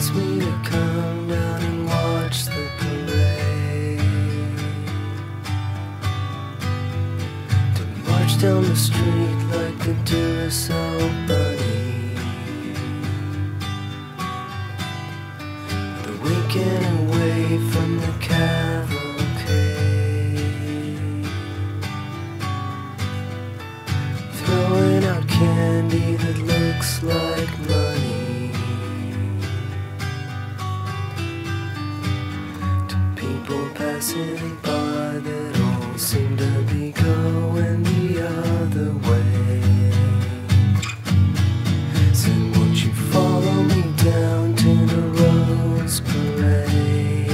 asked me to come down and watch the parade. To march down the street like the Duracell bunny. Winking away from the cavalcade. Throwing out candy that looks like passing by that all seem to be going the other way. Said, won't you follow me down to the Rose Parade?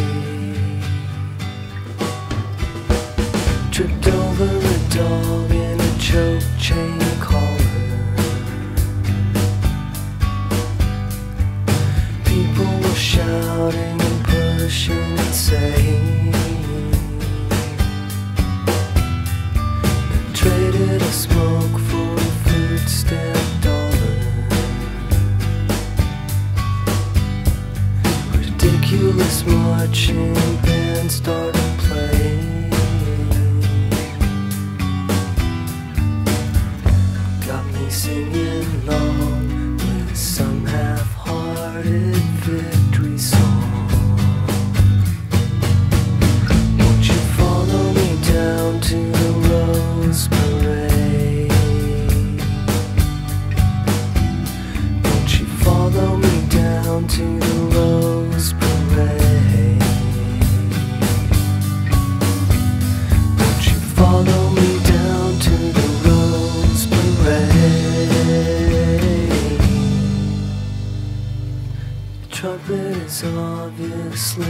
Tripped over a dog in a choke chain collar. People were shouting and pushing and saying. Ridiculous marching band started playing. Got me singing along with some half-hearted trumpet has obviously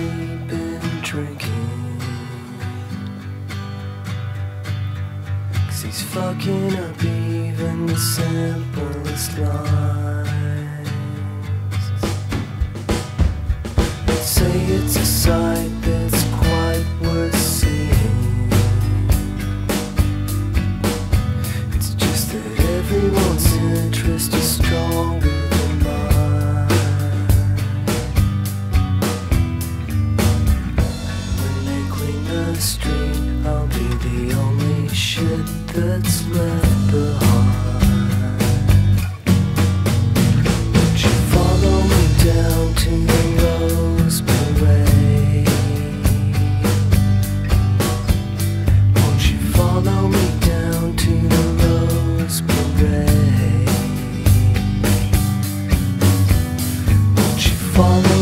been drinking. Cause he's fucking up even the simplest lines. Street, I'll be the only shit that's left behind. You follow me down to the Rose Parade? Won't you follow me down to the Rose Parade? Won't you follow